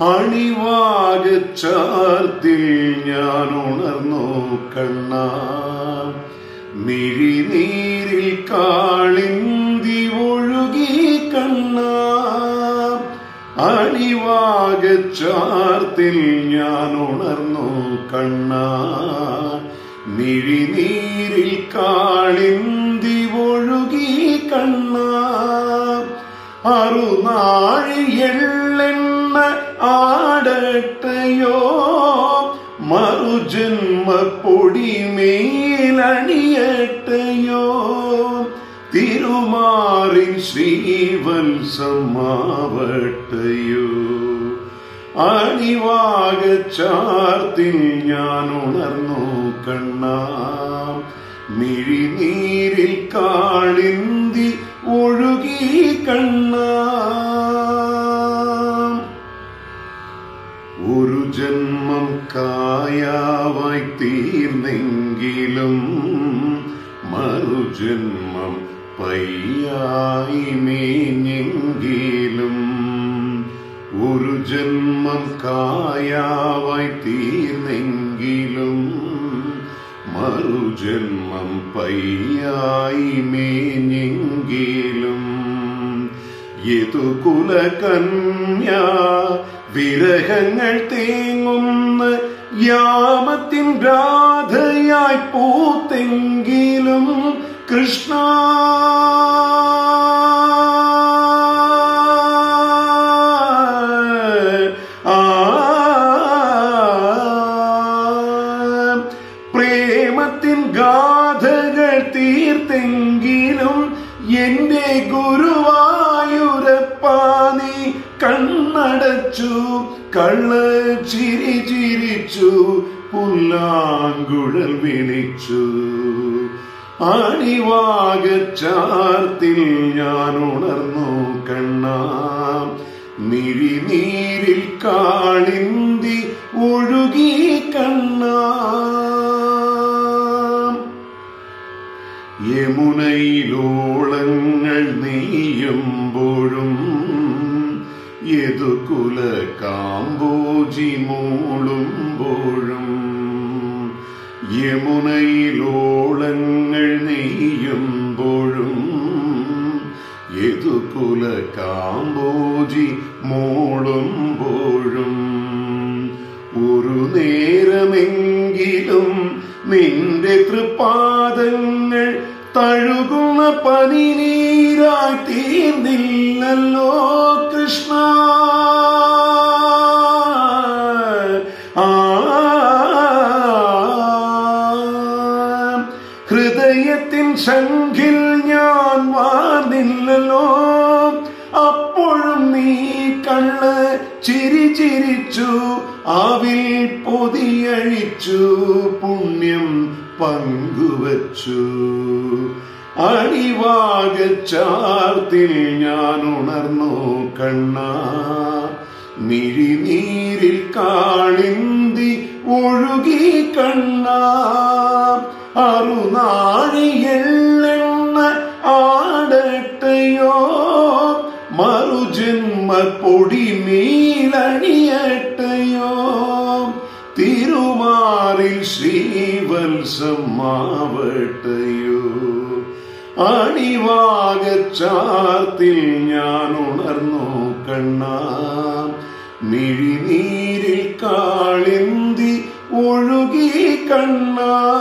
അണിവാകച്ചാർത്തിൽ ഞാൻ ഉണർന്നു കണ്ണ. മിഴിനീരിൽ കാളിന്തി ഒഴുകി കണ്ണ. അണിവാകച്ചാർത്തിൽ ഞാൻ ഉണർന്നു കണ്ണ. മിഴിനീരിൽ കാളിന്തി ഒഴുകി കണ്ണ. അറുനാഴിയെള്ളെണ്ണ പൊടിമേലണിയട്ടയോ തിരുമാറിൻ ശ്രീവത്സമാവട്ടയോ? അണിവാകച്ചാർത്തിൽ ഞാൻ ഉണർന്നു കണ്ണാ. മിഴിനീരിൽ കാളിന്തി ഒഴുകി കണ്ണാ. ജന്മം കായാവായി തീർന്നെങ്കിലും മറുജന്മം പയ്യായി മേഞ്ഞെങ്കിലും ഒരു ജന്മം കായാവായി തീർന്നെങ്കിലും മറുജന്മം പയ്യായി മേഞ്ഞെങ്കിലും. യതുകുലകന്യ വിരഹങ്ങൾ തേങ്ങുന്ന യാമത്തിൻ രാധയായി പൂത്തെങ്കിലും കൃഷ്ണ. പ്രേമത്തിൻ ഗാഥകൾ തീർത്തെങ്കിലും എന്റെ ഗുരുവാ കണ്ണടച്ചു കള്ള് ചിരി ചിരിച്ചു പുല്ലാങ്കുഴൽ വിളിച്ചു. ആണിവാകച്ചാർത്തിൽ ഞാൻ ഉണർന്നു കണ്ണാ മിഴിനീരിൽ കാളിന്തി ഒഴുകി കണ്ണാ. യമുനയിലോളങ്ങൾ നെയ്യുമ്പോഴും യതുകുല കാമ്പോജി മൂളുമ്പോഴും യമുനയിലോളങ്ങൾ നെയ്യുമ്പോഴും യതുകുല കാമ്പോജി മൂളുമ്പോഴും ഒരു നേരമെങ്കിലും നിന്റെ തൃപ്പാദങ്ങൾ തഴുകുന്ന പനിനീരായി തീർന്നില്ലല്ലോ കൃഷ്ണ. ശംഖിൽ ഞാൻ വാർന്നില്ലല്ലോ അപ്പോഴും നീ കണ്ണ് ചിരി ചിരിച്ചു ആവിൽ പൊതിയഴിച്ചു പുണ്യം പങ്കുവച്ചു. അടിവാകച്ചാർത്തിൽ ഞാൻ ഉണർന്നു കണ്ണ നിഴിനീരിൽ കാളിന്തി ഒഴുകി കണ്ണ. പൊടി മീലണിയട്ടയോ തിരുമാറിൽ ശ്രീവത്സമാവട്ടയോ? അണിവാകച്ചാർത്തിൽ ഞാൻ ഉണർന്നു കണ്ണാ. മിഴിനീരിൽ കാളിന്തി ഒഴുകി കണ്ണാ.